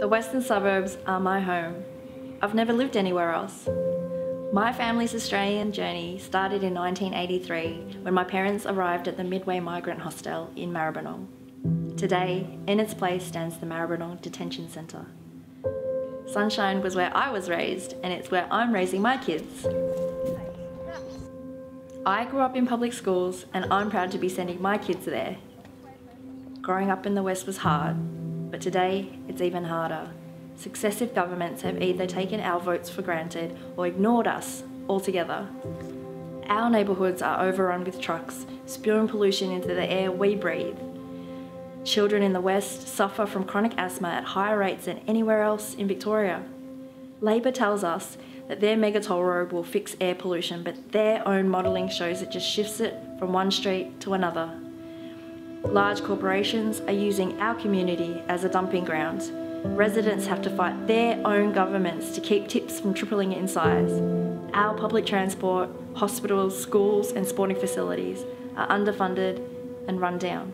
The western suburbs are my home. I've never lived anywhere else. My family's Australian journey started in 1983 when my parents arrived at the Midway Migrant Hostel in Maribyrnong. Today, in its place stands the Maribyrnong Detention Centre. Sunshine was where I was raised, and it's where I'm raising my kids. I grew up in public schools, and I'm proud to be sending my kids there. Growing up in the West was hard, but today it's even harder. Successive governments have either taken our votes for granted or ignored us altogether. Our neighbourhoods are overrun with trucks, spewing pollution into the air we breathe. Children in the West suffer from chronic asthma at higher rates than anywhere else in Victoria. Labor tells us that their mega toll road will fix air pollution, but their own modelling shows it just shifts it from one street to another. Large corporations are using our community as a dumping ground. Residents have to fight their own governments to keep tips from tripling in size. Our public transport, hospitals, schools, and sporting facilities are underfunded and run down.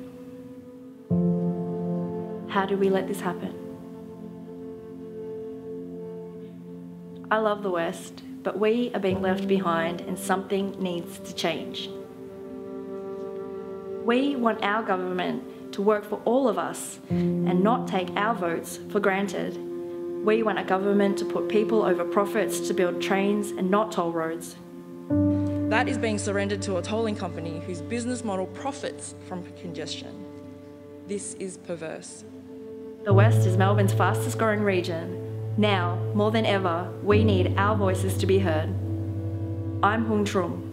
How do we let this happen? I love the West, but we are being left behind and something needs to change. We want our government to work for all of us and not take our votes for granted. We want a government to put people over profits to build trains and not toll roads. That is being surrendered to a tolling company whose business model profits from congestion. This is perverse. The West is Melbourne's fastest growing region. Now, more than ever, we need our voices to be heard. I'm Huong Truong.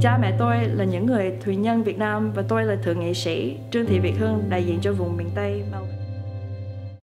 Cha mẹ tôi là những người thủy nhân Việt Nam và tôi là thượng nghị sĩ Trương Thị Việt Hưng, đại diện cho vùng miền Tây. Bao